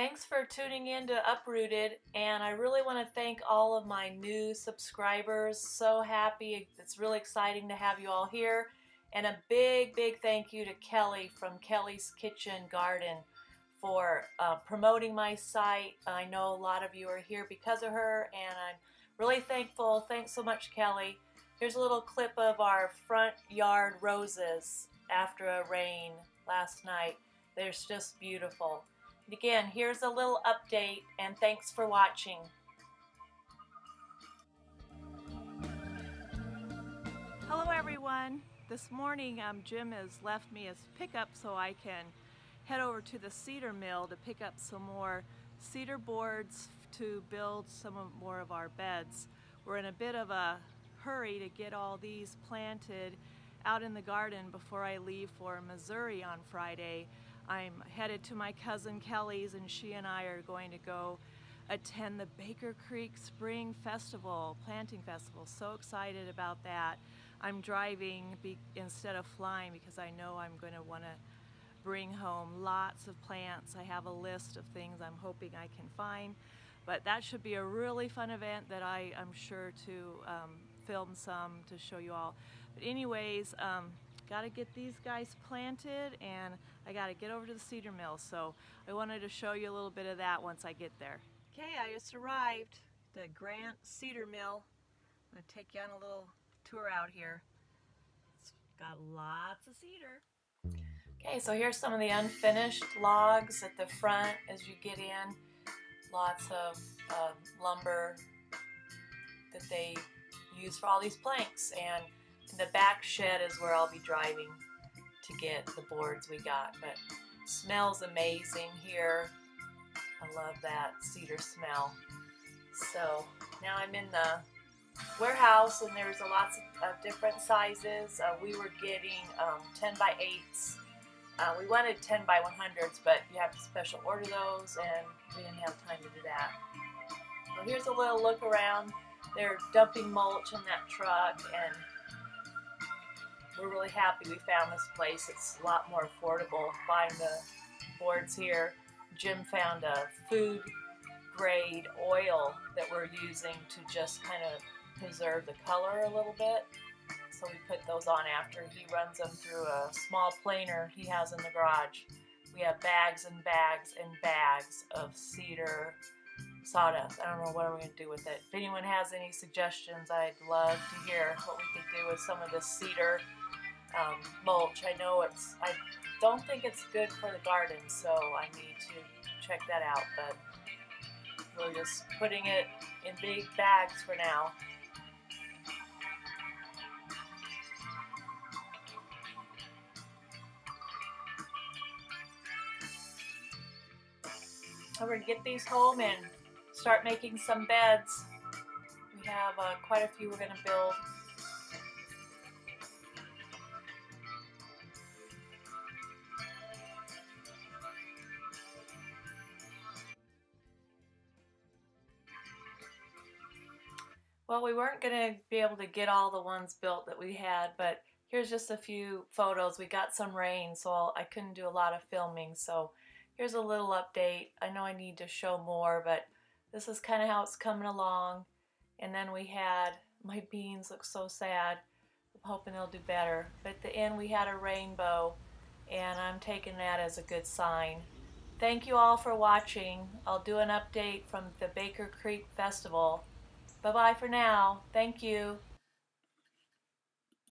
Thanks for tuning in to Uprooted, and I really want to thank all of my new subscribers. So happy. It's really exciting to have you all here. And a big, big thank you to Kelly from Kelly's Kitchen Garden for uh, promoting my site. I know a lot of you are here because of her, and I'm really thankful. Thanks so much, Kelly. Here's a little clip of our front yard roses after a rain last night. They're just beautiful. Again, here's a little update, and thanks for watching. Hello everyone. This morning um, Jim has left me his pickup so I can head over to the cedar mill to pick up some more cedar boards to build some more of our beds. We're in a bit of a hurry to get all these planted out in the garden before I leave for Missouri on Friday. I'm headed to my cousin Kelli's and she and I are going to go attend the Baker Creek Spring Festival, Planting Festival. So excited about that. I'm driving instead of flying because I know I'm going to want to bring home lots of plants. I have a list of things I'm hoping I can find. But that should be a really fun event that I, am sure to um, film some to show you all. But anyways, um, got to get these guys planted and I got to get over to the cedar mill. So I wanted to show you a little bit of that once I get there. Okay, I just arrived. At the Grant Cedar Mill. I'm going to take you on a little tour out here. It's got lots of cedar. Okay, so here's some of the unfinished logs at the front as you get in. Lots of uh, lumber that they use for all these planks. And the back shed is where I'll be driving to get the boards we got. But smells amazing here. I love that cedar smell. So now I'm in the warehouse and there's a lots of, of different sizes. Uh, we were getting um, 10 by 8s. Uh, we wanted 10 by 100s, but you have to special order those and we didn't have time to do that. So here's a little look around. They're dumping mulch in that truck and we're really happy we found this place. It's a lot more affordable buying the boards here. Jim found a food grade oil that we're using to just kind of preserve the color a little bit. So we put those on after. He runs them through a small planer he has in the garage. We have bags and bags and bags of cedar sawdust. I don't know what I'm going to do with it. If anyone has any suggestions, I'd love to hear what we could do with some of this cedar um, mulch. I know it's, I don't think it's good for the garden, so I need to check that out. But we're just putting it in big bags for now. So we're going to get these home and start making some beds. We have uh, quite a few we're going to build. Well, we weren't going to be able to get all the ones built that we had, but here's just a few photos. We got some rain, so I couldn't do a lot of filming, so here's a little update. I know I need to show more, but this is kind of how it's coming along. And then we had, my beans look so sad. I'm hoping they'll do better. But at the end we had a rainbow, and I'm taking that as a good sign. Thank you all for watching. I'll do an update from the Baker Creek Festival. Bye-bye for now. Thank you.